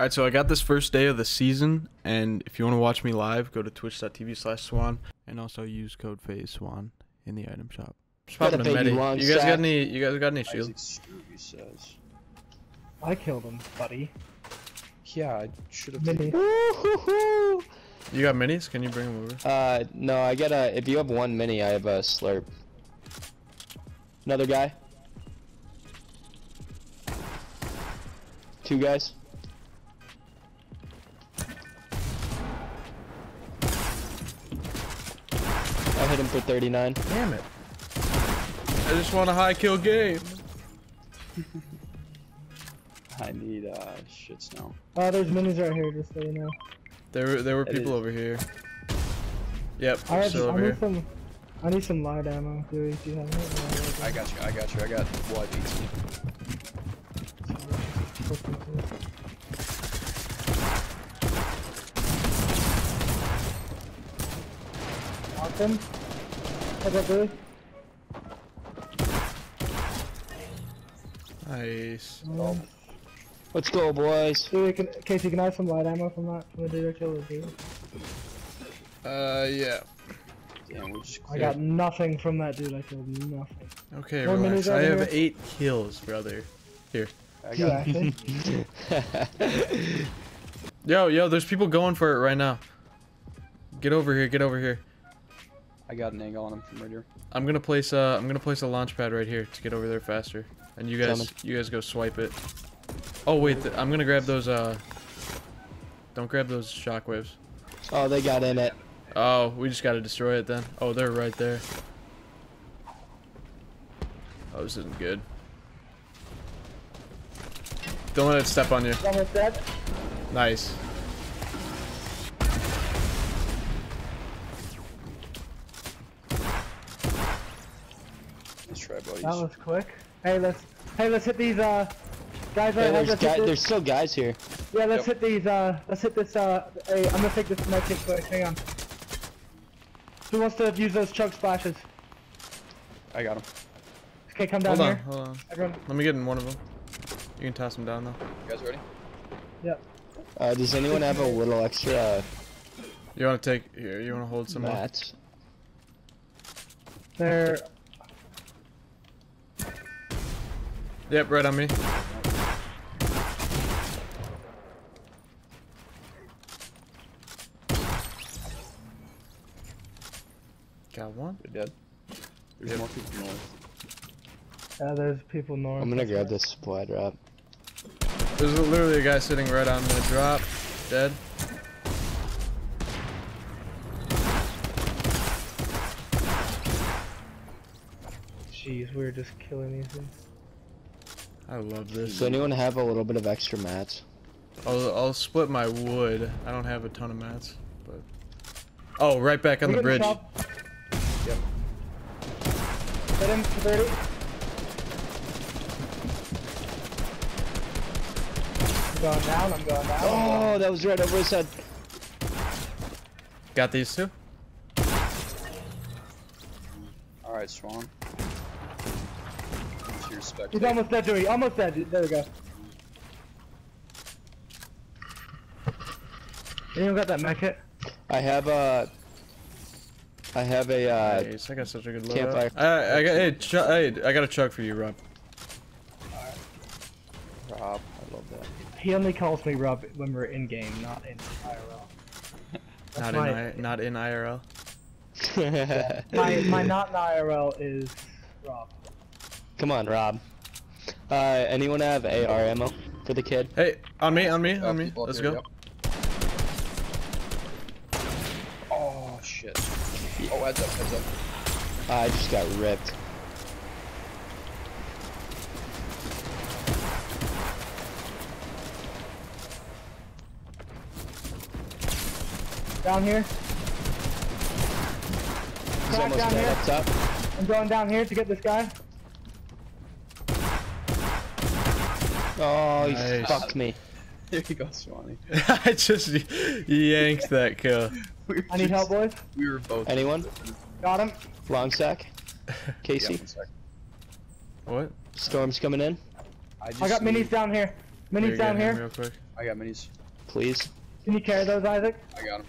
All right, so I got this first day of the season, and if you want to watch me live, go to twitch.tv slash swan, and also use code FaZe Swan in the item shop. Just a popping a medi. You guys got any? You guys got any Isaac shield? Scooby says. I killed him, buddy. Yeah, I should have Mini. taken. You got minis? Can you bring them over? Uh, no, I get a. If you have one mini, I have a slurp. Another guy. Two guys. Him for 39. Damn it! I just want a high kill game. I need uh shits now. Oh, there's minis right here, just so you know. There were there were It people is. over here. Yep, I, have, still I over need here. some. I need some light ammo. Do you, do you have it? I got you. I got you. I got what 18. Awesome. How's that, Billy? Nice. Um, Let's go, boys. Billy, can, Casey, can I have some light ammo from that from the dude I killed with you? Uh, yeah. Damn, we just I got nothing from that dude I killed. Nothing. Okay, More relax. I have here? eight kills, brother. I got? Yo, yo, there's people going for it right now. Get over here. Get over here. I got an angle on him from right here. I'm gonna place uh I'm gonna place a launch pad right here to get over there faster. And you guys Coming. you guys go swipe it. Oh wait, th I'm gonna grab those uh Don't grab those shockwaves. oh, they got in it. Oh, we just gotta destroy it then. Oh, they're right there. Oh, this isn't good. Don't let it step on you. Nice. Let's try buddies. That was quick. Hey, let's. Hey, let's hit these. Uh, guys. Hey, there's, guy, there's still guys here. Yeah, let's Yep. hit these. Uh, let's hit this. Uh, hey, I'm gonna take this med kit quick. Hang on. Who wants to use those chug splashes? I got him. Okay, come down Hold on, here. hold on. Everyone. Let me get in one of them. You can toss them down though. You guys ready? Uh, does anyone have a little extra uh, You wanna take here, you wanna hold some more? mats? They're. Yep, right on me. Got one. They're dead. There's Yep. more people north. Uh, there's people north. I'm gonna grab this supply drop. There's literally a guy sitting right on the drop, dead. Jeez, we're just killing these things. I love this. Does anyone have a little bit of extra mats? I'll, I'll split my wood. I don't have a ton of mats, but. Oh, right back on We the bridge. shot. Yep. Hit him for 30. I'm going down, I'm going down. Oh, that was right over his head. Got these two. All right, Swan. What's your spec? He's almost dead, Dewey. Almost dead. There we go. Anyone got that mech hit? I have a. I have a. Uh, nice. I got such a good loadout. I, I got hey, ch- hey, I got a chug for you, Rob. Rob, I love that. He only calls me Rob when we're in game, not in IRL. Not my, in I, not in IRL. my my not in IRL is Rob. Come on, Rob. Uh, anyone have AR ammo for the kid? Hey, on me, on me, on me. Let's here, go. yep. Oh shit. Oh, heads up, heads up. I just got ripped. Down here. He's Crack almost down dead here. up top. I'm going down here to get this guy. Oh, he Nice. fucked me. Here you go, Swanee. I just yanked that kill. We were I need help, boys. We were both. Anyone? Got him. Long sack? Casey? one sec. What? Storm's coming in? I, just I got minis need- down here. Here, Minis get down here. Real quick. I got minis. Please. Can you carry those, Isaac? I got them.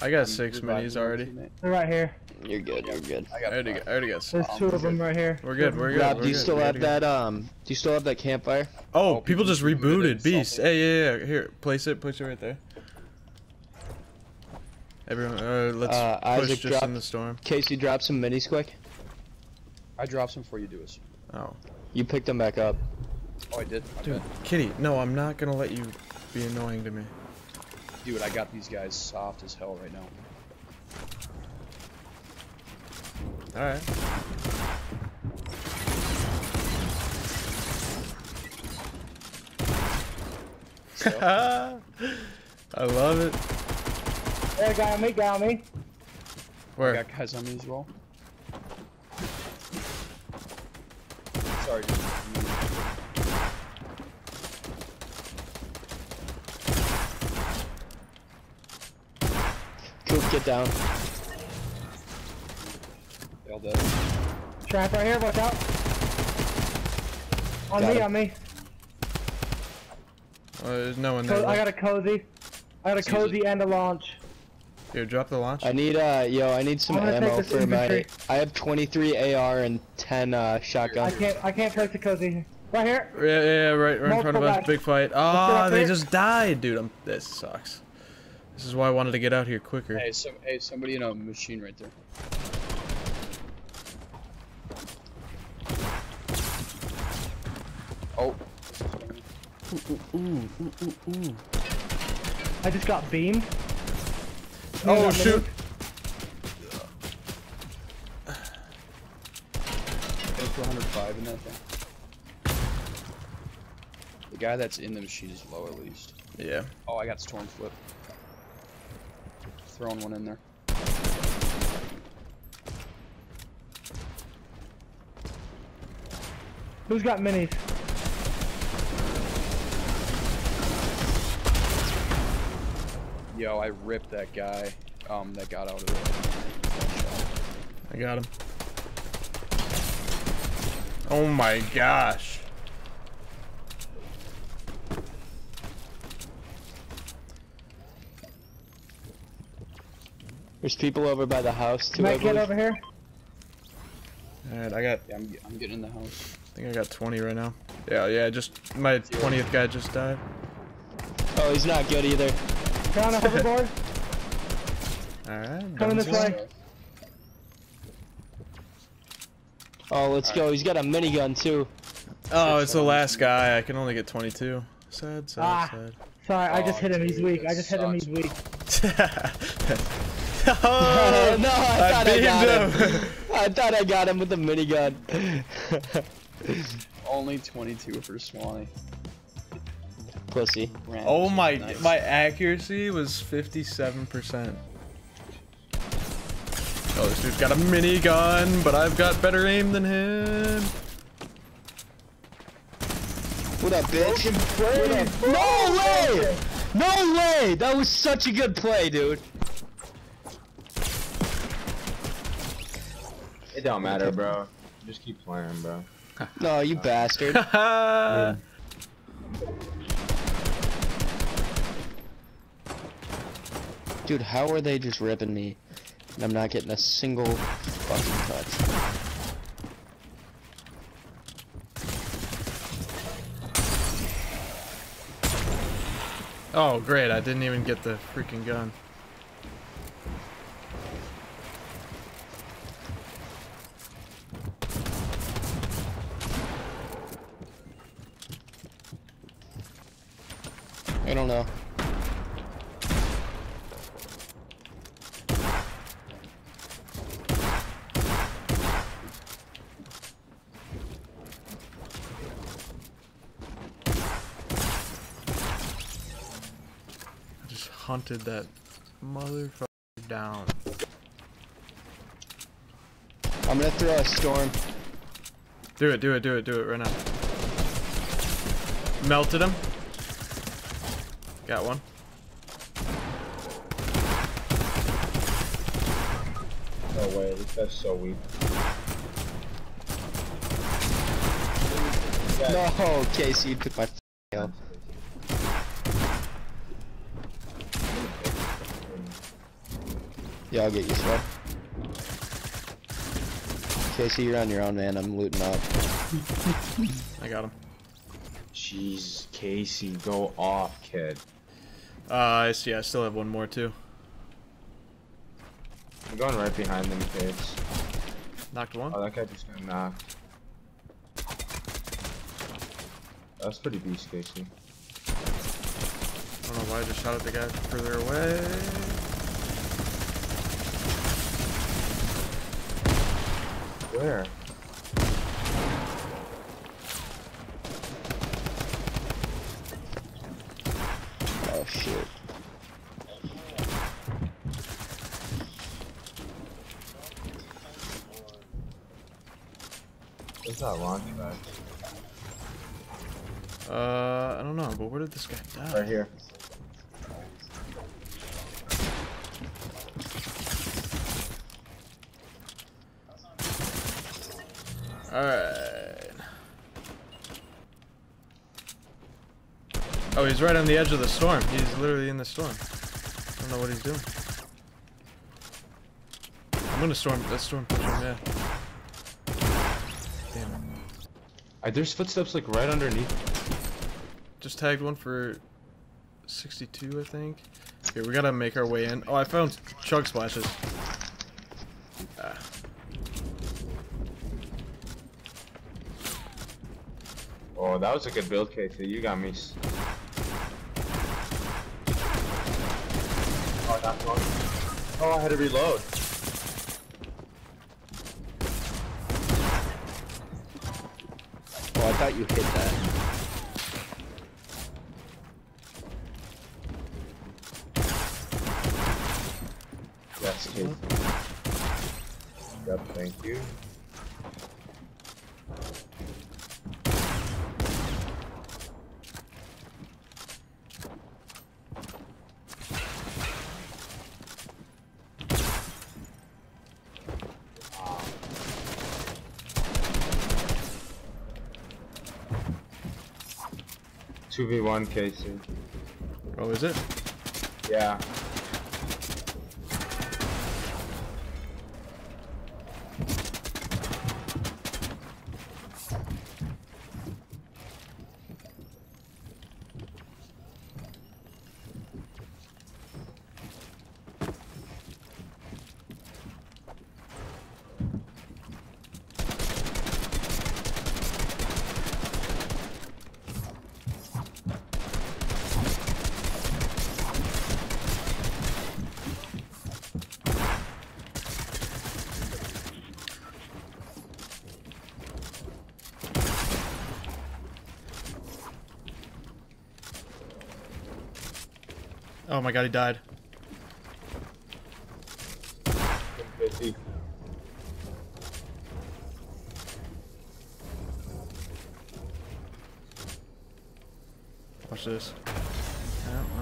I got six minis already. They're right here. You're good. You're good. I I got already, got, I already got. s- There's two of them right here. We're good. We're good. Rob, we're do you good, still have that? Um, do you still have that campfire? Oh, Oh, people people just just rebooted. Beast. something. Hey, yeah, yeah. Here, place it. Place it right there. Everyone, uh, let's Uh, push Isaac, just drop- in the storm. Casey, drop some minis quick. I dropped some before you do it. Oh, You picked them back up. Oh, I did. I dude, bet. Kitty. No, I'm not gonna let you be annoying to me. Dude, I got these guys soft as hell right now. All right. So, I love it. There, guy on me, guy on me. I got guys on me as well. Sorry. Coop, get down. They all dead. Trap right here, watch out. On Got me, him. on me. Oh, there's no one there. I got a cozy. I got a Seize cozy and a launch. Here, drop the launch. I need uh, yo, I need some I'm gonna take ammo this for my. I have 23 AR and 10 uh, I can't, I can't place the cozy. Right here. Yeah, yeah, yeah, right, right in front of us. guys. Big fight. get Ah, up they just died, dude. I'm, this sucks. This is why I wanted to get out here quicker. Hey, some, hey, somebody in a machine right there. Oh. Ooh, ooh, ooh, ooh, ooh. I just got beamed. Oh got shoot! There's 105 in that thing. The guy that's in the machine is low at least. Yeah. Oh, I got storm flip. Throwing one in there. Who's got minis? Yo, I ripped that guy. Um, that got out of it. I got him. Oh my gosh. There's people over by the house. Two Might of get over here. Alright, I got. Yeah, I'm, I'm getting in the house. I think I got 20 right now. Yeah, yeah. Just my 20th guy just died. Oh, he's not good either. Get on a hoverboard. Alright. Coming this done. way. Oh, let's go. He's got a minigun too. Oh, it's the last guy. I can only get 22. Sad, sad, Ah. sad. Sorry, I just Oh, hit him. He's weak. I just hit him. He's weak. oh, no, I, I thought I, got him. him. I thought I got him with the minigun. Only 22 for Swanee. Pussy. Ran. oh my, Nice. my accuracy was 57%. Oh, this dude's got a minigun, but I've got better aim than him. What up, bitch? What up? No way! No way! That was such a good play, dude. It don't matter, bro. Just keep playing, bro. No, you bastard. Dude, how are they just ripping me? And I'm not getting a single fucking touch. oh, great. I didn't even get the freaking gun. I don't know. I just hunted that motherfucker down. I'm gonna throw a storm. Do it, do it, do it, do it right now. Melted him. Got one. No way. This guy's so weak. No, Casey, you took my f- Yeah, I'll get you sweat. Casey, you're on your own, man. I'm looting up. I got him. Jeez, Casey, go off, kid. Uh, I see. I still have one more too. I'm going right behind them kids. Knocked one. Oh, that guy just got knocked. That's pretty beast, Casey. I don't know why I just shot at the guy further away. Where? Oh shit. Where's that launch pad? Uh, I don't know, but where did this guy die? Right here. Alright. Oh, he's right on the edge of the storm. He's literally in the storm. I don't know what he's doing. I'm gonna storm. Let's storm push him, yeah. Damn. Uh, there's footsteps like right underneath. Just tagged one for 62, I think. Okay, we gotta make our way in. Oh, I found chug splashes. Oh, that was a good build, Casey. You got me. Oh, that's one. Oh, I had to reload. Oh, I thought you hit that. Yes, Casey. Yep, thank you. Two v one, Casey. Oh, is it? Yeah. Oh my god, he died. Watch this.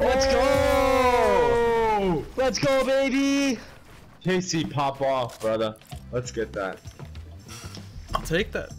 Let's go! Let's go, baby! Casey, pop off, brother. Let's get that. I'll take that.